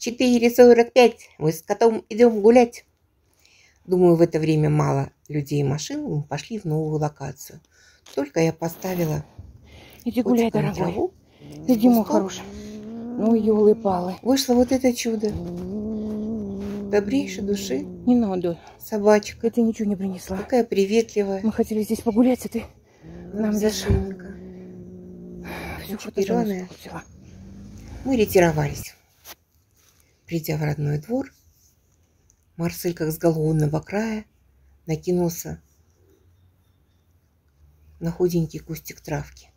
4.45. Мы с котом идем гулять. Думаю, в это время мало людей и машин. Мы пошли в новую локацию. Только я поставила... Иди гуляй, дорогой. Иди, мой хороший. Ну, елы-палы. Вышло вот это чудо. Добрейшей души. Не надо. Собачка. Это ничего не принесла. Какая приветливая. Мы хотели здесь погулять, а ты нам зашинка. Все, Чемпионы. Мы ретировались. Придя в родной двор, Марсель, как с голодного края, накинулся на худенький кустик травки.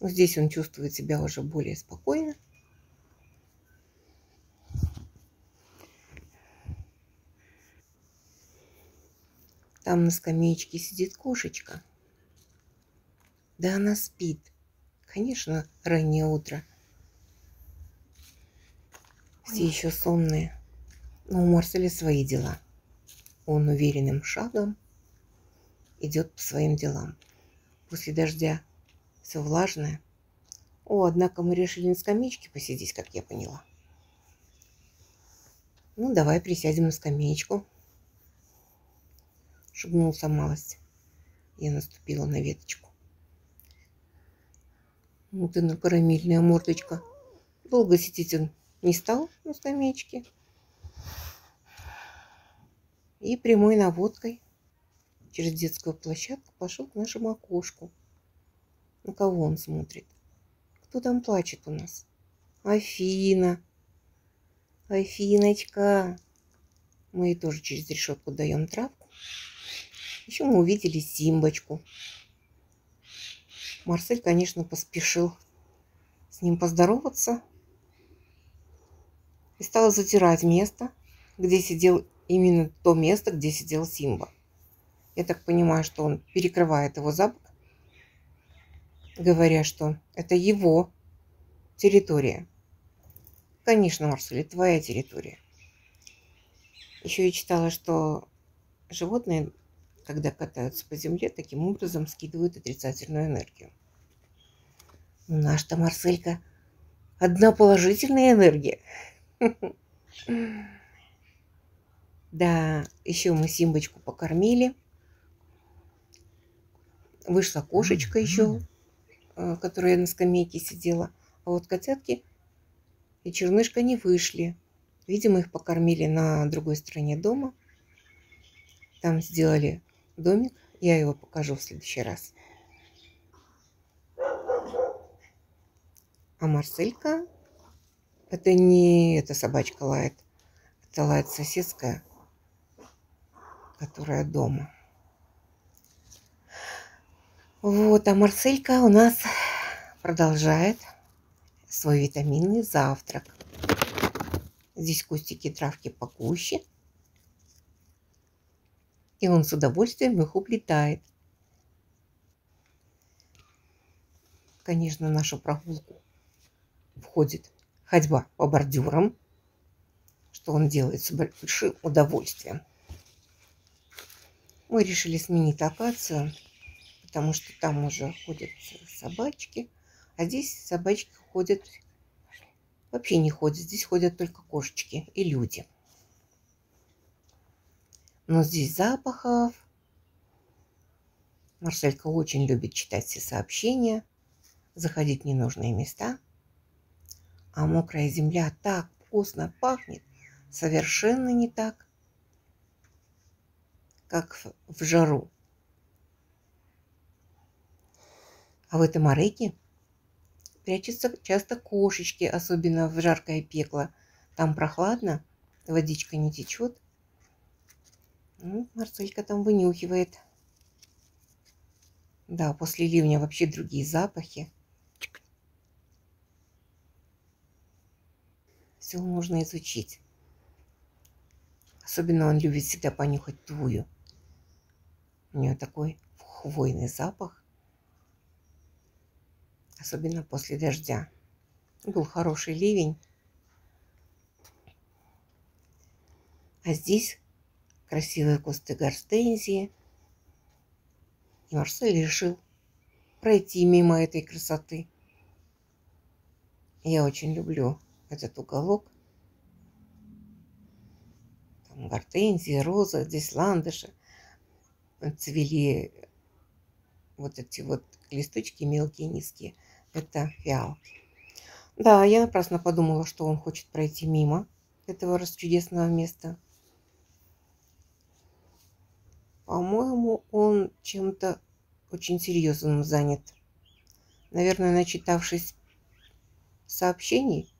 Здесь он чувствует себя уже более спокойно. Там на скамеечке сидит кошечка. Да она спит. Конечно, раннее утро. Все еще сонные. Но у Марселя свои дела. Он уверенным шагом идет по своим делам. После дождя все влажное. О, однако мы решили на скамеечке посидеть, как я поняла. Ну, давай присядем на скамеечку. Шагнулся малость. Я наступила на веточку. Вот она, карамельная мордочка. Долго сидеть он не стал на скамеечке. И прямой наводкой через детскую площадку пошел к нашему окошку. На кого он смотрит? Кто там плачет у нас? Афина. Афиночка. Мы ей тоже через решетку даем травку. Еще мы увидели Симбочку. Марсель, конечно, поспешил с ним поздороваться и стал затирать место, где сидел именно то место, где сидел Симба. Я так понимаю, что он перекрывает его запах, говоря, что это его территория. Конечно, Марсель, твоя территория. Еще я читала, что животные когда катаются по земле, таким образом скидывают отрицательную энергию. Наш-то Марселька одна положительная энергия. Да, еще мы Симбочку покормили. Вышла кошечка еще, э, которая на скамейке сидела. А вот котятки и чернышка не вышли. Видимо, их покормили на другой стороне дома. Там сделали домик. Я его покажу в следующий раз. А Марселька, это не эта собачка лает. Это лает соседская, которая дома. Вот, а Марселька у нас продолжает свой витаминный завтрак. Здесь кустики травки покуще и он с удовольствием их уплетает. Конечно, нашу прогулку входит ходьба по бордюрам, что он делает с большим удовольствием. Мы решили сменить локацию, потому что там уже ходят собачки, а здесь собачки ходят, вообще не ходят, здесь ходят только кошечки и люди. Но здесь запахов. Марселька очень любит читать все сообщения, заходить в ненужные места. А мокрая земля так вкусно пахнет, совершенно не так, как в жару. А в этом ареке прячутся часто кошечки, особенно в жаркое пекло. Там прохладно, водичка не течет, ну, Марцелька там вынюхивает. Да, после ливня вообще другие запахи. Все нужно изучить. Особенно он любит всегда понюхать тую. У нее такой хвойный запах. Особенно после дождя. Был хороший ливень. А здесь красивые кусты гортензии. И Марсель решил пройти мимо этой красоты. Я очень люблю этот уголок. Там гортензии, розы, здесь ландыши. Цвели вот эти вот листочки мелкие, низкие. Это фиалки. Да, я напрасно подумала, что он хочет пройти мимо этого расчудесного места. По-моему, он чем-то очень серьезным занят. Наверное, начитавшись сообщений,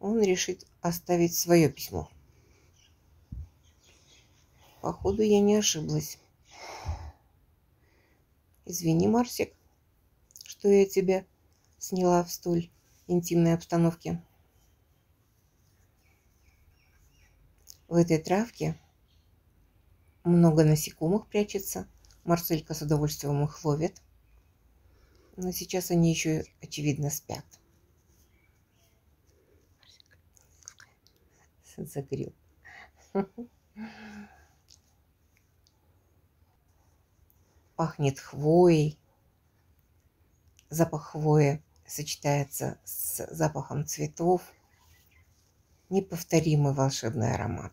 он решит оставить свое письмо. Походу, я не ошиблась. Извини, Марсик, что я тебя сняла в столь интимной обстановке. В этой травке много насекомых прячется. Марселька с удовольствием их ловит. Но сейчас они еще, очевидно, спят. Загрел. Пахнет хвоей. Запах хвои сочетается с запахом цветов. Неповторимый волшебный аромат.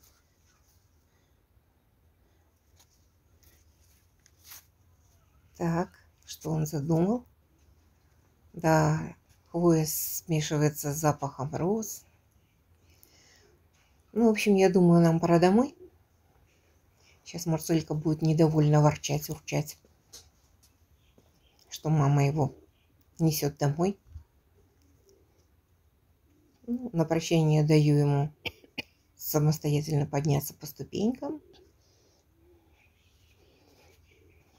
Так, что он задумал? Да, хвоя смешивается с запахом роз. Ну, в общем, я думаю, нам пора домой. Сейчас Марселька будет недовольно ворчать, урчать, что мама его несет домой. Ну, на прощание даю ему самостоятельно подняться по ступенькам.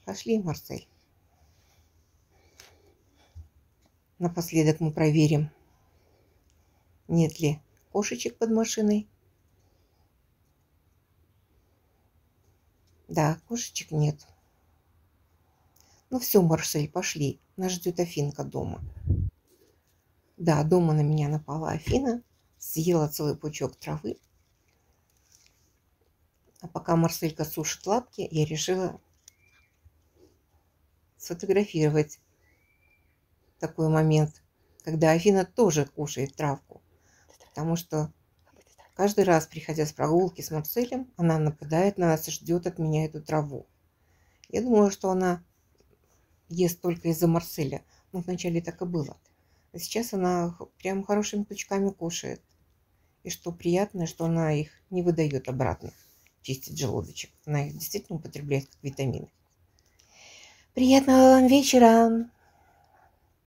Пошли, Марсель. Напоследок мы проверим, нет ли кошечек под машиной. Да, кошечек нет. Ну все, Марсель, пошли. Нас ждет Афинка дома. Да, дома на меня напала Афина, съела целый пучок травы. А пока Марселька сушит лапки, я решила сфотографировать такой момент, когда Афина тоже кушает травку. Потому что каждый раз, приходя с прогулки с Марселем, она нападает на нас и ждет от меня эту траву. Я думала, что она ест только из-за Марселя. Но вначале так и было. А сейчас она прям хорошими пучками кушает. И что приятно, что она их не выдает обратно, чистит желудочек. Она их действительно употребляет как витамины. Приятного вам вечера!